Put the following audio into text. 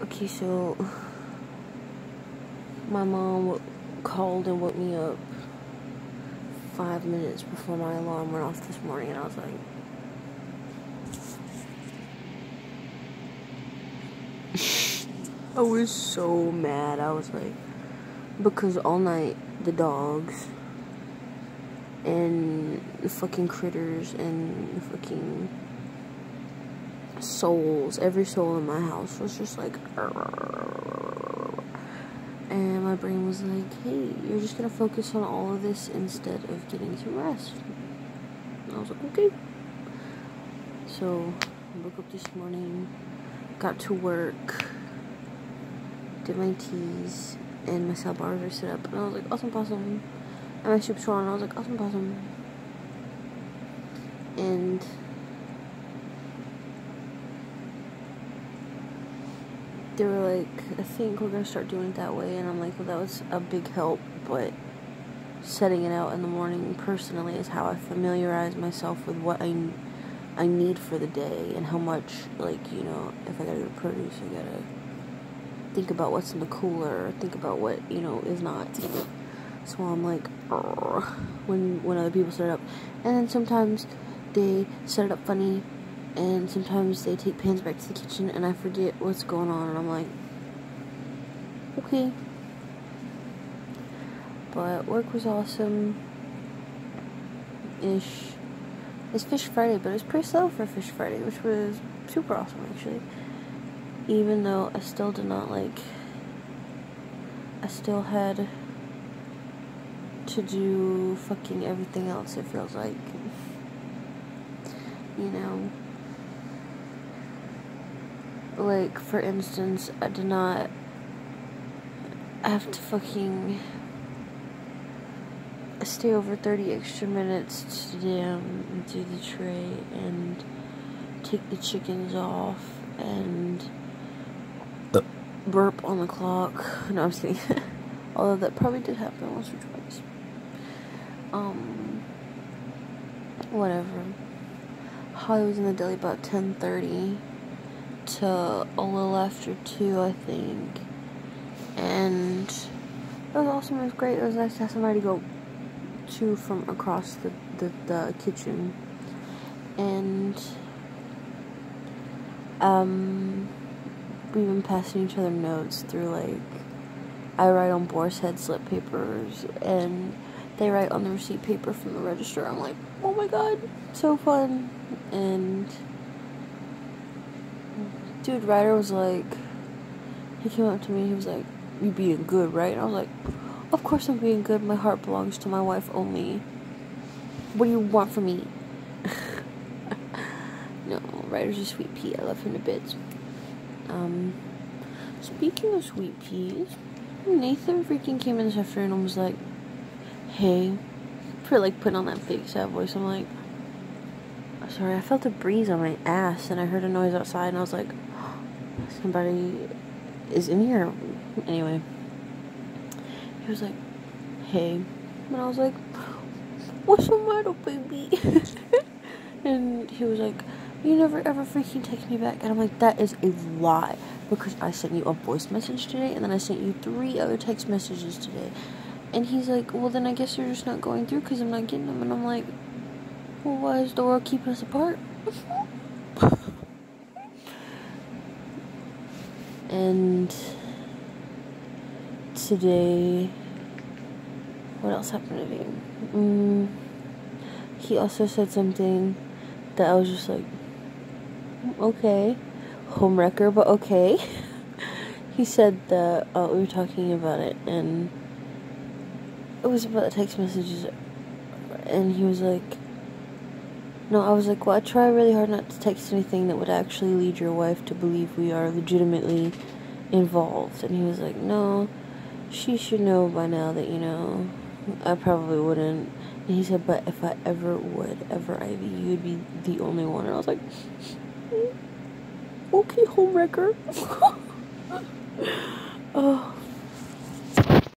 Okay, so my mom called and woke me up five minutes before my alarm went off this morning, and I was like, I was so mad. I was like, because all night the dogs and the fucking critters and the fucking souls, every soul in my house was just like, and my brain was like, hey, you're just gonna focus on all of this instead of getting some rest. And I was like, okay. So, I woke up this morning, got to work, did my teas, and my cell bars are set up, and I was like, awesome possum. And my soup's on, and I was like, awesome possum. And they were like, I think we're gonna start doing it that way, and I'm like, well, that was a big help, but setting it out in the morning personally is how I familiarize myself with what I, I need for the day and how much, like, you know, if I gotta go produce, I gotta think about what's in the cooler, think about what, you know, is not. So I'm like, when when other people set it up, and then sometimes they set it up funny and sometimes they take pans back to the kitchen and I forget what's going on and I'm like, okay. But work was awesome ish. It's Fish Friday, but it's pretty slow for Fish Friday, which was super awesome actually. Even though I still did not like, I still had to do fucking everything else, it feels like. You know like for instance I did not have to fucking stay over 30 extra minutes to damn do the tray and take the chickens off and burp on the clock. No, I'm just kidding. Although that probably did happen once or twice. Um, whatever. Holly was in the deli about 10:30 to a little after 2, I think. And it was awesome. It was great. It was nice to have somebody to go to from across the, the, the kitchen. And um, we've been passing each other notes through, like, I write on Boar's Head slip papers, and they write on the receipt paper from the register. I'm like, oh my god, so fun. And dude Ryder was like, he came up to me, he was like, you being good, right? And I was like, of course I'm being good. My heart belongs to my wife only. What do you want from me? no, Ryder's a sweet pea. I love him to bits. Um, speaking of sweet peas, Nathan freaking came in this afternoon and was like, hey, for like putting on that fake sad voice. I'm like, sorry, I felt a breeze on my ass and I heard a noise outside and I was like, somebody is in here. Anyway, he was like, hey. And I was like, what's the matter, baby? and he was like, you never ever freaking text me back. And I'm like, that is a lie. Because I sent you a voice message today, and then I sent you three other text messages today. And he's like, well, then I guess you're just not going through because I'm not getting them. And I'm like, well, why is the world keeping us apart? And today, what else happened today? Mm, he also said something that I was just like, okay, homewrecker, but okay. he said that uh, we were talking about it, and it was about the text messages, and he was like, no, I was like, well, I try really hard not to text anything that would actually lead your wife to believe we are legitimately involved. And he was like, no, she should know by now that, you know, I probably wouldn't. And he said, but if I ever would, ever, Ivy, you'd be the only one. And I was like, okay, homewrecker. oh,